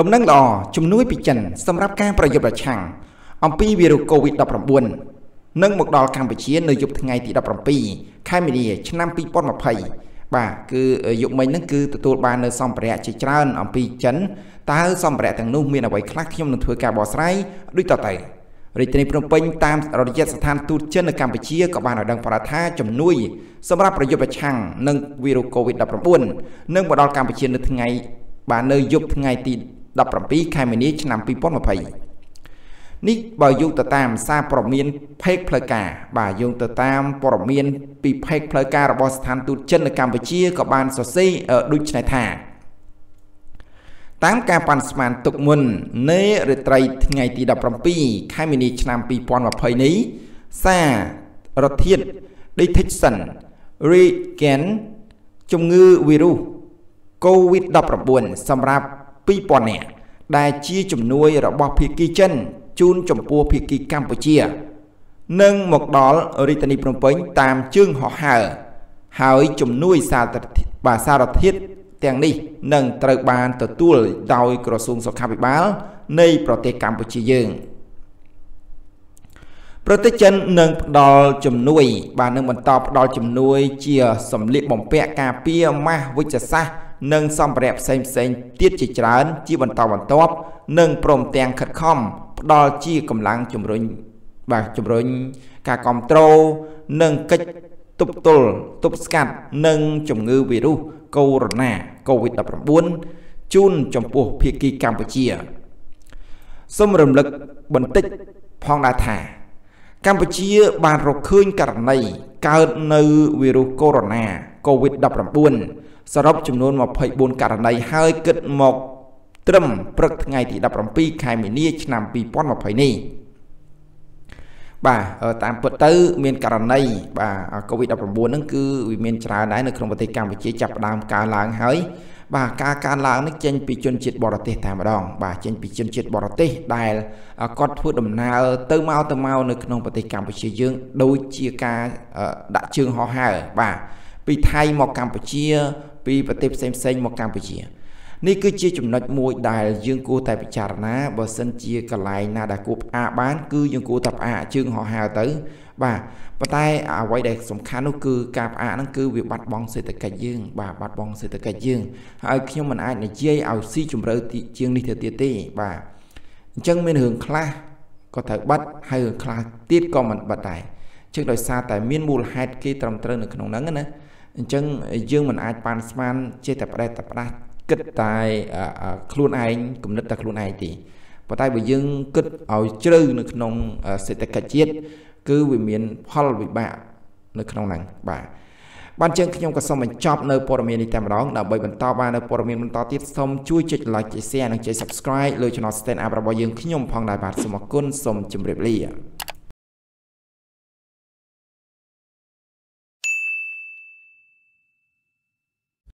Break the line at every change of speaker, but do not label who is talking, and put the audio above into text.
ដំណឹងល្អជំនួយពីចិនសម្រាប់ការប្រយុទ្ធប្រឆាំងអំពីវីរុស COVID-19 នឹងមកដល់កម្ពុជានៅយប់ថ្ងៃទី17ខែមីនាឆ្នាំ2020បាទគឺយប់មិញហ្នឹងគឺទទួលបាននៅសម្ភារៈជាច្រើនអំពីចិនតើសម្ភារៈទាំងនោះមានអ្វីខ្លះខ្ញុំនឹងធ្វើការបកស្រាយដូចតទៅរាជធានីភ្នំពេញតាមរយៈស្ថានទូតចិននៅកម្ពុជាក៏បានឲ្យដឹងប្រាប់ថាជំនួយសម្រាប់ប្រយុទ្ធប្រឆាំងនឹងវីរុស COVID-19 នឹងមកដល់កម្ពុជានៅថ្ងៃបាទនៅយប់ថ្ងៃទី 17ខែមីនាឆ្នាំ2020នេះបើយោងទៅតាមសារព័ត៌មានផេកផ្លូវការបាទយោងទៅតាមព័ត៌មានពីផេកផ្លូវការរបស់ស្ថានទូតចិននៅកម្ពុជាក៏បានសរសេរដូចនេះថាតាមការប៉ាន់ស្មានទុកមុននៃរាត្រីថ្ងៃទី17ខែមីនាឆ្នាំ2020នេះសាររដ្ឋធាតុ Detection Reagent ជំងឺវីរុស COVID-19 សម្រាប់ 2000នាក់ដែលជាជំនួយរបស់ភាគីចិនជូនចំពោះភាគីកម្ពុជានឹងមកដល់រាជធានីភ្នំពេញតាមជើងហោះហើរហើយជំនួយសារបាទសារធាតុទាំងនេះនឹងត្រូវបានទទួលដោយក្រសួងសុខាភិបាល នៃប្រទេសកម្ពុជាយើងប្រទេសចិននឹងផ្ដល់ជំនួយ បាទនឹងបន្តផ្ដល់ជំនួយជាសម្លៀកបំពាក់ការពារម៉ាស់វិជ្ជសាស្ត្រ និងសម្ភារៈផ្សេងផ្សេងទៀតជាច្រើន ជាបន្តបន្ទាប់និងព្រមទាំងខិតខំផ្ដល់ជាកម្លាំងជំរុញបាទជំរុញការគ្រប់គ្រងនិងកិច្ចទប់ទល់ទប់ស្កាត់នឹងជំងឺវីរុសកូវីដ -19 COVID-19 ជូនចំពោះភាគីកម្ពុជាសូមរំលឹកបន្តិចផងដែរថា កម្ពុជាបានរកឃើញករណីកើតនៅវីរុសកូវីដ -19 COVID-19 សរុបចំនួន24ករណីហើយគិតមកត្រឹមព្រឹកថ្ងៃទី17ខែមីនាឆ្នាំ2020នេះបាទតាមពិតទៅមានករណីបាទ COVID-19 ហ្នឹងគឺវាមានច្រើនដែរនៅក្នុងប្រទេសកម្ពុជាចាប់ផ្ដើមកើនឡើងហើយបាទការកើនឡើងនេះចេញពីជនជាតិបរទេសតែម្ដង បាទចេញពីជនជាតិបរទេសដែលគាត់ធ្វើដំណើរទៅមកទៅមកនៅក្នុងប្រទេសកម្ពុជាយើង ដូចជាការដាក់ជើងហោះហើរបាទ ពីថៃមកកម្ពុជា ពីប្រទេសផ្សេងផ្សេងមកកម្ពុជានេះគឺជាចំណុចមួយដែលយើងគួរតែពិចារណាបើសិនជាកន្លែងណាដែលគួរផ្អាកបាន គឺយើងគួរតែផ្អាកជើងហោះហើរទៅ បាទប៉ុន្តែអ្វីដែលសំខាន់នោះគឺការផ្អាកហ្នឹងគឺវាបាត់បង់សេដ្ឋកិច្ចយើងបាទបាត់បង់សេដ្ឋកិច្ចយើងហើយខ្ញុំមិនអាចនិយាយឲ្យស៊ីជម្រៅជាងនេះទៅទៀតទេបាទអញ្ចឹងមានរឿងខ្លះក៏ត្រូវបាត់ហើយរឿងខ្លះទៀតក៏មិនបាត់ដែរអញ្ចឹងដោយសារតែមានមូលហេតុគេត្រឹមត្រូវនៅក្នុងហ្នឹងណា អញ្ចឹងយើងមិនអាចប៉ាន់ស្មានចេះតែផ្ដេសតែផ្ដាស់គិតតែខ្លួនឯងគំនិតតែខ្លួនឯងទេប៉ុន្តែបើយើងគិតឲ្យជ្រៅនៅក្នុងសេដ្ឋកិច្ចជាតិគឺវាមានផលវិបាកនៅក្នុងហ្នឹងបាទបានជាងខ្ញុំក៏សូមបញ្ចប់នៅព័ត៌មាននេះតែម្ដងដើម្បីបន្តបាននៅព័ត៌មានបន្តទៀតសូមជួយចុច like ចុច share និងចុច subscribe លើ Channel Stand Up របស់យើងខ្ញុំផងដែរបាទសូមអរគុណសូមជម្រាបលា